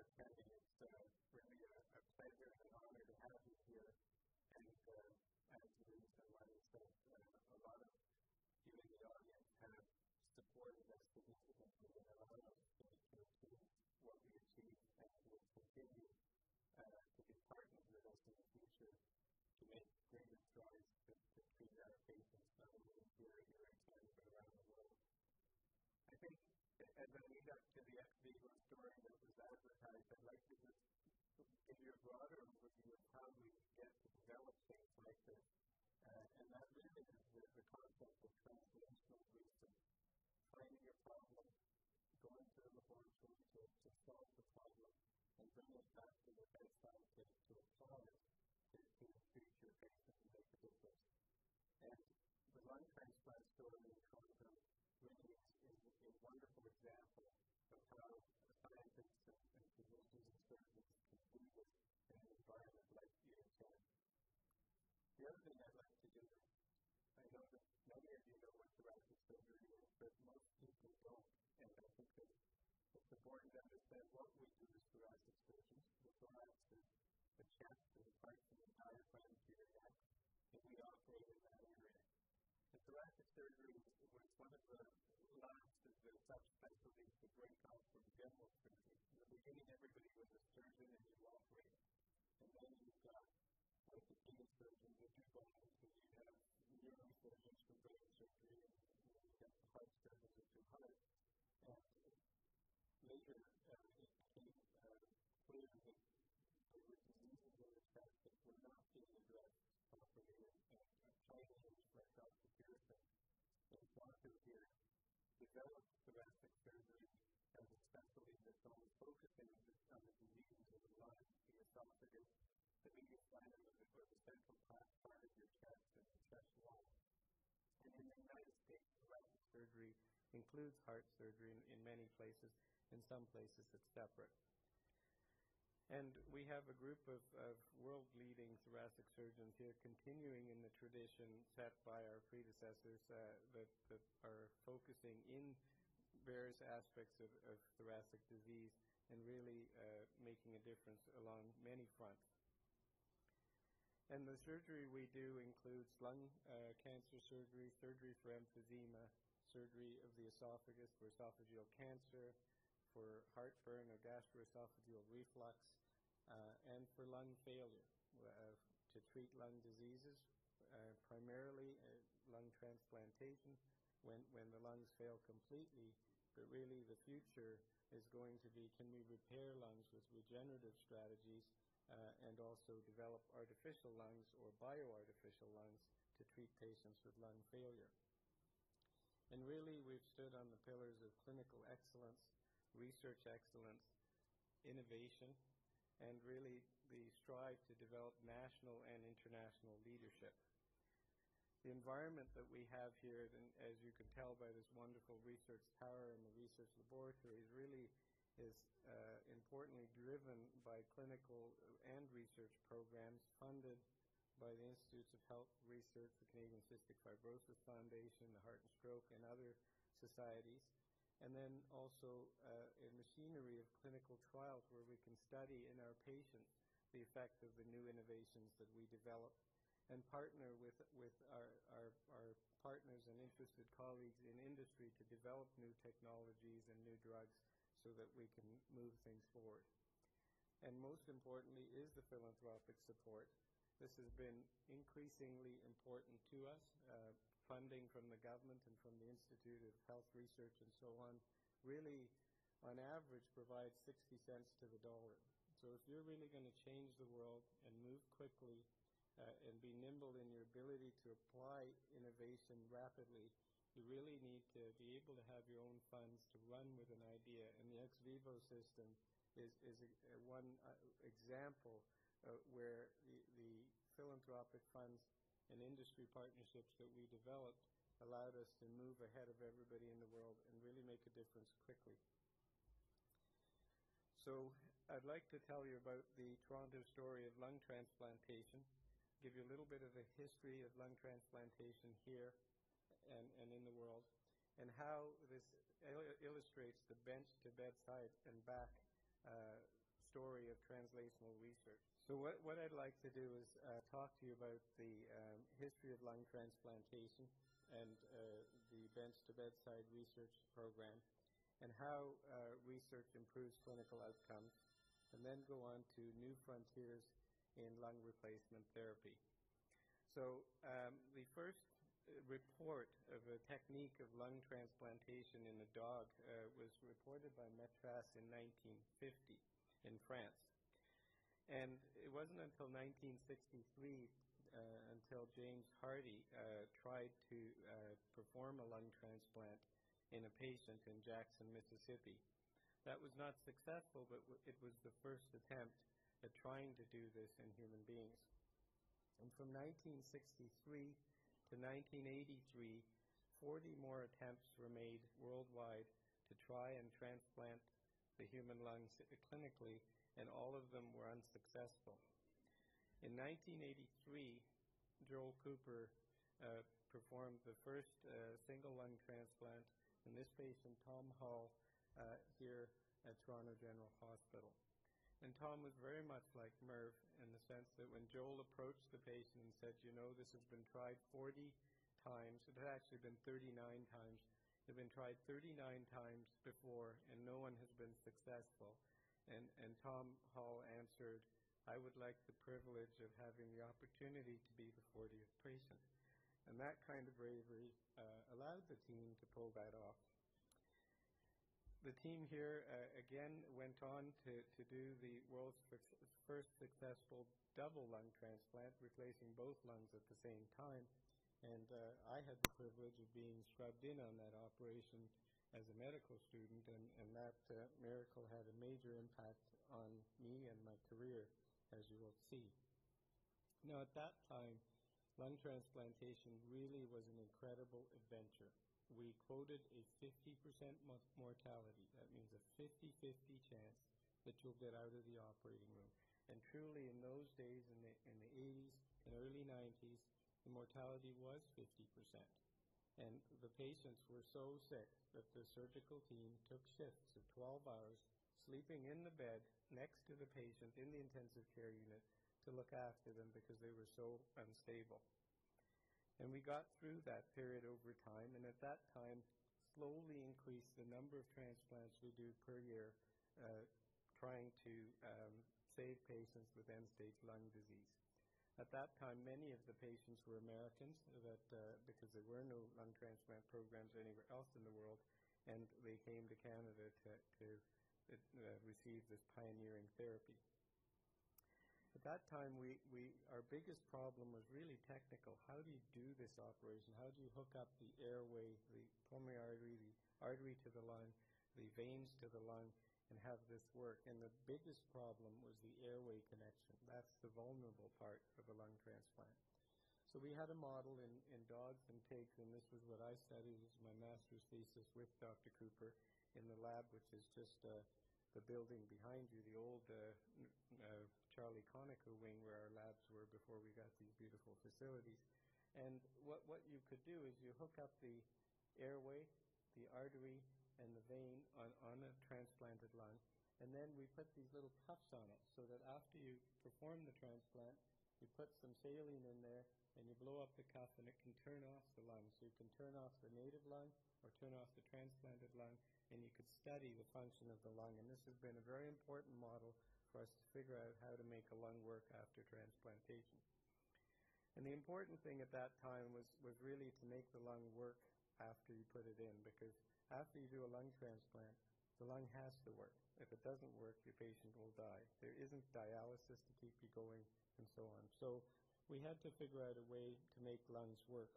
attending. It's uh, really a, a pleasure and an honor to have you here. And uh, as said, uh, a lot of you in the audience have supported us significantly and allowed us to, achieve what we achieved and will continue uh, to be partners with us in the future to make greater strides to, to treat our patients, not only here, here in but around the world. I think as I lead up to the ex story that was advertised, I'd like to just give you a broader overview of how we get to develop things like this. Uh, and that really is the, the concept of translational research. Finding a problem, going to the laboratory to, to solve the problem, and bring it back to the bedside to, to apply it to, to treat your patient and make a difference. And the lung transplant story in Toronto really is, is a wonderful example of how surgeons can do in an environment like UHN. The other thing I'd like to do, I know that many of you know what thoracic surgery is, but most people don't. And I think that it's important to understand what we do as thoracic surgeons. The thorax is the chest and the parts of the diaphragm to your neck, and we operate in that area. And thoracic surgery was one of the last of the subspecialties to break off from general surgery. In everybody was a surgeon and you operated. And then you've got orthopedic surgeons that do bones, and you have neurosurgeons for brain surgery, and then you've got heart surgeons that do heart. And later, uh, it became uh, clear that there were diseases in the chest that were not being addressed properly, and, and Chinese, like Dr. Pearson, and Dr. here, developed thoracic surgery only focusing on of lung, the esophagus, the the, or the central part of your chest, and the chest wall. And in the United States, thoracic surgery includes heart surgery in, in many places. In some places, it's separate. And we have a group of, of world leading thoracic surgeons here continuing in the tradition set by our predecessors uh, that, that, are focusing in various aspects of, of thoracic disease and really uh, making a difference along many fronts. And the surgery we do includes lung uh, cancer surgery, surgery for emphysema, surgery of the esophagus for esophageal cancer, for heartburn or gastroesophageal reflux, uh, and for lung failure uh, to treat lung diseases, uh, primarily uh, lung transplantation when, when the lungs fail completely. But really, the future is going to be can we repair lungs with regenerative strategies uh, and also develop artificial lungs or bioartificial lungs to treat patients with lung failure. And really, we've stood on the pillars of clinical excellence, research excellence, innovation, and really the strive to develop national and international leadership. The environment that we have here, as you can tell by this wonderful research tower and the research laboratories, really is uh, importantly driven by clinical and research programs funded by the Institutes of Health Research, the Canadian Cystic Fibrosis Foundation, the Heart and Stroke, and other societies. And then also uh, a machinery of clinical trials where we can study in our patients the effect of the new innovations that we develop and partner with, with our, our, our partners and interested colleagues in industry to develop new technologies and new drugs so that we can move things forward. And most importantly is the philanthropic support. This has been increasingly important to us. Uh, funding from the government and from the Institute of Health Research and so on really, on average, provides 60 cents to the dollar. So if you're really going to change the world and move quickly and be nimble in your ability to apply innovation rapidly, you really need to be able to have your own funds to run with an idea. And the ex vivo system is, is a, a one uh, example uh, where the, the philanthropic funds and industry partnerships that we developed allowed us to move ahead of everybody in the world and really make a difference quickly. So I'd like to tell you about the Toronto story of lung transplantation, give you a little bit of a history of lung transplantation here and, and in the world, and how this il- illustrates the bench to bedside and back uh, story of translational research. So what, what I'd like to do is uh, talk to you about the um, history of lung transplantation and uh, the bench to bedside research program and how uh, research improves clinical outcomes and then go on to new frontiers in lung replacement therapy. So um, the first report of a technique of lung transplantation in a dog uh, was reported by Metras in 1950 in France. And it wasn't until 1963 uh, until James Hardy uh, tried to uh, perform a lung transplant in a patient in Jackson, Mississippi. That was not successful, but it was the first attempt at trying to do this in. And from 1963 to 1983, 40 more attempts were made worldwide to try and transplant the human lungs clinically, and all of them were unsuccessful. In 1983, Joel Cooper uh, performed the first uh, single lung transplant in this patient, Tom Hall, uh, here at Toronto General Hospital. And Tom was very much like Merv in the sense that when Joel approached the patient and said, You know, this has been tried 40 times, it had actually been 39 times. It had been tried 39 times before, and no one has been successful. And, and Tom Hall answered, I would like the privilege of having the opportunity to be the 40th patient. And that kind of bravery uh, allowed the team to pull that off the team here uh, again went on to, to do the world's first successful double lung transplant, replacing both lungs at the same time. And uh, I had the privilege of being scrubbed in on that operation as a medical student, and, and that uh, miracle had a major impact on me and my career, as you will see. Now, at that time, lung transplantation really was an incredible adventure we quoted a 50% mortality. That means a 50 50 chance that you'll get out of the operating room. And truly, in those days, in the, in the 80s and early 90s, the mortality was 50%. And the patients were so sick that the surgical team took shifts of 12 hours, sleeping in the bed next to the patient in the intensive care unit to look after them because they were so unstable. And we got through that period over time, and at that time, slowly increased the number of transplants we do per year, uh, trying to um, save patients with end stage lung disease. At that time, many of the patients were Americans, that uh, because there were no lung transplant programs anywhere else in the world, and they came to Canada to, to uh, receive this pioneering therapy. At that time, we, we, our biggest problem was really technical. How do you do this operation? How do you hook up the airway, the pulmonary artery, the artery to the lung, the veins to the lung, and have this work? And the biggest problem was the airway connection. That's the vulnerable part of a lung transplant. So we had a model in, in dogs and pigs, and this was what I studied as my master's thesis with Dr. Cooper in the lab, which is just uh, the building behind you, the old uh, uh, Conacher wing where our labs were before we got these beautiful facilities. And what, what you could do is you hook up the airway, the artery, and the vein on, on a transplanted lung, and then we put these little puffs on it so that after you perform the transplant, you put some saline in there and you blow up the cuff and it can turn off the lung. So you can turn off the native lung or turn off the transplanted lung and you could study the function of the lung. And this has been a very important model for us to figure out how to make a lung work after transplantation. And the important thing at that time was, was really to make the lung work after you put it in, because after you do a lung transplant, the lung has to work. If it doesn't work, your patient will die. There isn't dialysis to keep you going, and so on. So we had to figure out a way to make lungs work.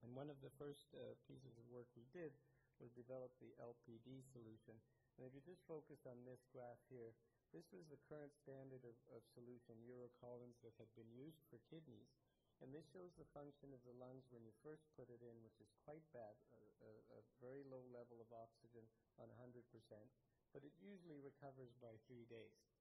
And one of the first uh, pieces of work we did was develop the LPD solution. And if you just focus on this graph here, this was the current standard of, of solution, Euro-Collins, that had been used for kidneys. And this shows the function of the lungs when you first put it in, which is quite bad, a, a, a very low level of oxygen on 100%, but it usually recovers by three days.